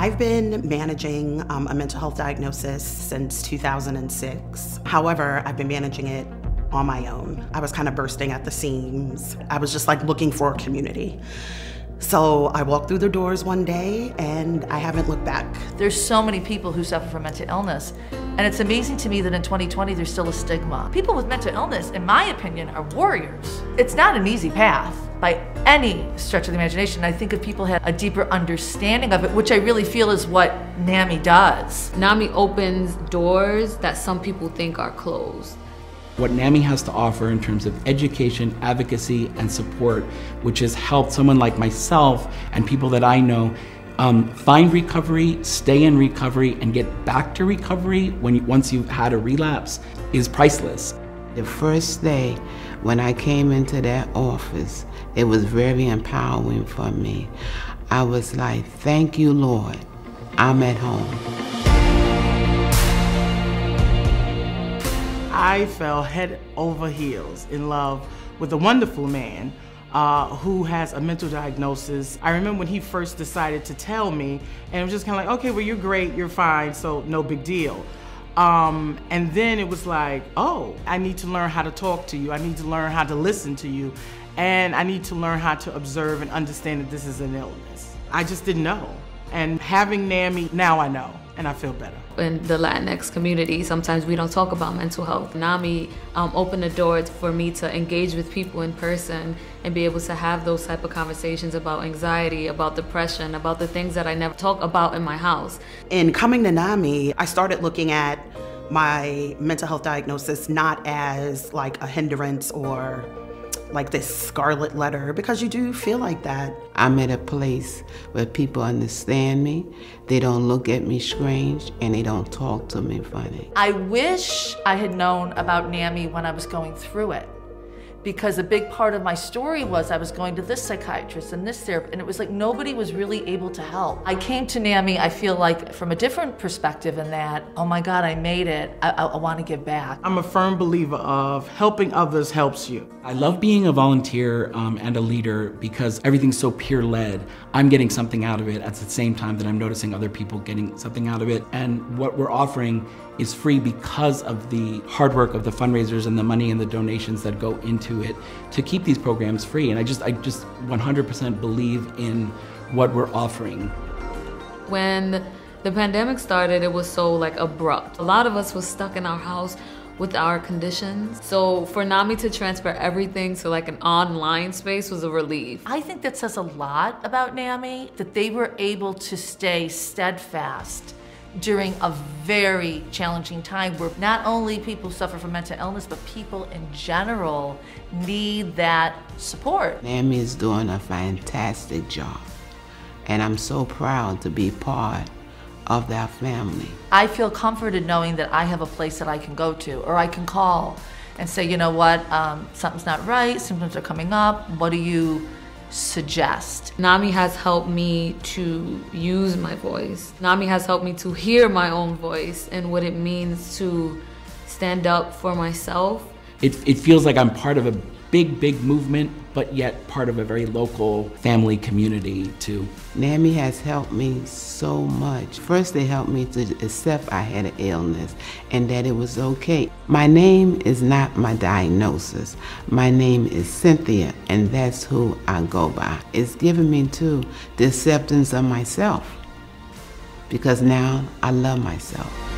I've been managing um, a mental health diagnosis since 2006. However, I've been managing it on my own. I was kind of bursting at the seams. I was just like looking for a community. So I walked through the doors one day and I haven't looked back. There's so many people who suffer from mental illness, and it's amazing to me that in 2020 there's still a stigma. People with mental illness, in my opinion, are warriors. It's not an easy path by any stretch of the imagination. I think if people had a deeper understanding of it, which I really feel is what NAMI does. NAMI opens doors that some people think are closed what NAMI has to offer in terms of education, advocacy, and support, which has helped someone like myself and people that I know um, find recovery, stay in recovery, and get back to recovery when you, once you've had a relapse is priceless. The first day when I came into that office, it was very empowering for me. I was like, thank you, Lord, I'm at home. I fell head over heels in love with a wonderful man uh, who has a mental diagnosis. I remember when he first decided to tell me, and it was just kind of like, okay, well, you're great, you're fine, so no big deal. Um, and then it was like, oh, I need to learn how to talk to you. I need to learn how to listen to you. And I need to learn how to observe and understand that this is an illness. I just didn't know. And having NAMI, now I know and I feel better. In the Latinx community, sometimes we don't talk about mental health. NAMI um, opened the door for me to engage with people in person and be able to have those type of conversations about anxiety, about depression, about the things that I never talk about in my house. In coming to NAMI, I started looking at my mental health diagnosis not as like a hindrance or like this scarlet letter because you do feel like that. I'm at a place where people understand me, they don't look at me strange, and they don't talk to me funny. I wish I had known about NAMI when I was going through it because a big part of my story was I was going to this psychiatrist and this therapist, and it was like nobody was really able to help. I came to NAMI, I feel like from a different perspective in that, oh my God, I made it. I, I, I want to give back. I'm a firm believer of helping others helps you. I love being a volunteer um, and a leader because everything's so peer-led. I'm getting something out of it at the same time that I'm noticing other people getting something out of it. And what we're offering is free because of the hard work of the fundraisers and the money and the donations that go into it to keep these programs free. And I just, I just 100% believe in what we're offering. When the pandemic started, it was so like abrupt. A lot of us was stuck in our house with our conditions. So for NAMI to transfer everything to like an online space was a relief. I think that says a lot about NAMI, that they were able to stay steadfast during a very challenging time where not only people suffer from mental illness, but people in general need that support. NAMI is doing a fantastic job, and I'm so proud to be part of that family. I feel comforted knowing that I have a place that I can go to or I can call and say, you know what, um, something's not right, symptoms are coming up, what do you suggest. NAMI has helped me to use my voice. NAMI has helped me to hear my own voice and what it means to stand up for myself. It, it feels like I'm part of a big, big movement, but yet part of a very local family community too. NAMI has helped me so much. First, they helped me to accept I had an illness and that it was okay. My name is not my diagnosis. My name is Cynthia, and that's who I go by. It's given me too the acceptance of myself because now I love myself.